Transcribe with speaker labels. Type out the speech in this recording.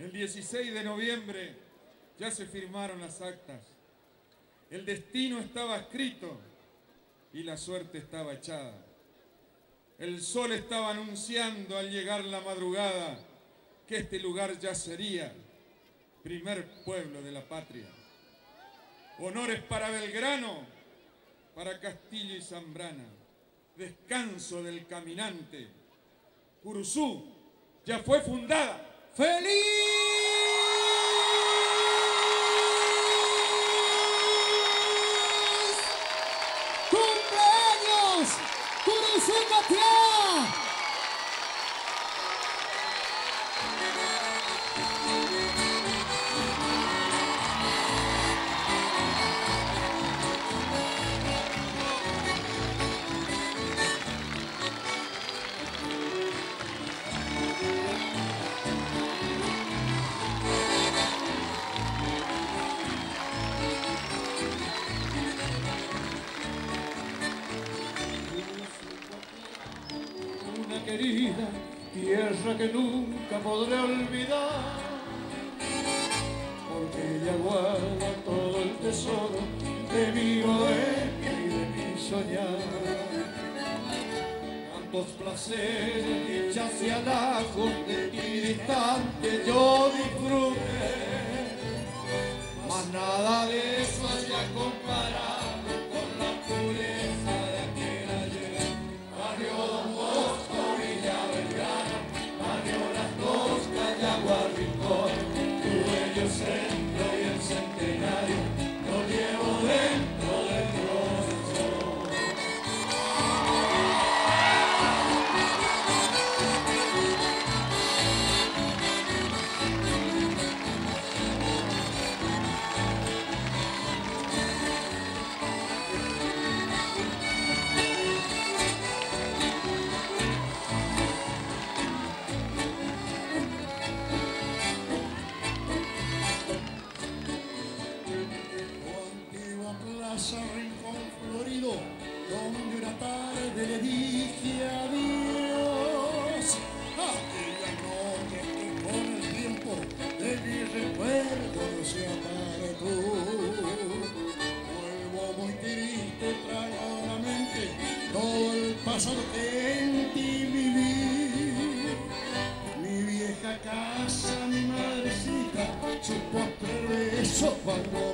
Speaker 1: El 16 de noviembre ya se firmaron las actas. El destino estaba escrito y la suerte estaba echada. El sol estaba anunciando al llegar la madrugada que este lugar ya sería primer pueblo de la patria. Honores para Belgrano, para Castillo y Zambrana. Descanso del caminante. Curuzú ya fue fundada.
Speaker 2: ¡Feliz!
Speaker 3: Querida tierra que nunca podré olvidar, porque ella guarda todo el tesoro de mi bohemia y de mi soñar. Tantos placeres, dichas y halagos de ti distante yo disfruté,
Speaker 4: plaza Rincón Florido, donde una tarde le dije adiós. Aquella noche que con el tiempo de mi recuerdo se apartó. Vuelvo muy triste, traigo la mente todo el pasado que en ti viví. Mi vieja casa, mi madrecita, su postre beso cuando